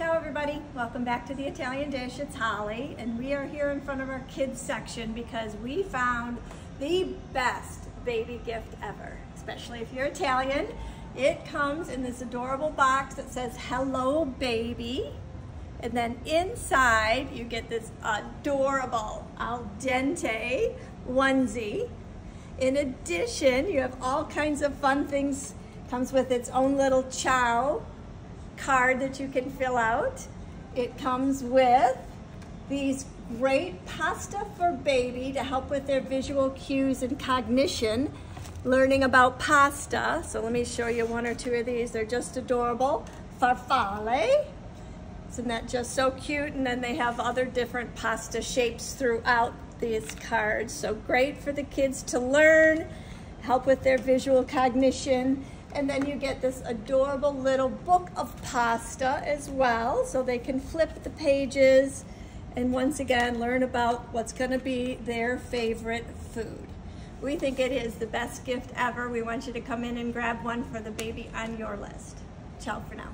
Ciao everybody, welcome back to the Italian Dish. It's Holly and we are here in front of our kids section because we found the best baby gift ever, especially if you're Italian. It comes in this adorable box that says hello baby and then inside you get this adorable al dente onesie. In addition, you have all kinds of fun things. Comes with its own little ciao card that you can fill out. It comes with these great pasta for baby to help with their visual cues and cognition, learning about pasta. So let me show you one or two of these. They're just adorable. Farfalle. Isn't that just so cute? And then they have other different pasta shapes throughout these cards. So great for the kids to learn, help with their visual cognition, and then you get this adorable little book of pasta as well, so they can flip the pages and once again learn about what's gonna be their favorite food. We think it is the best gift ever. We want you to come in and grab one for the baby on your list. Ciao for now.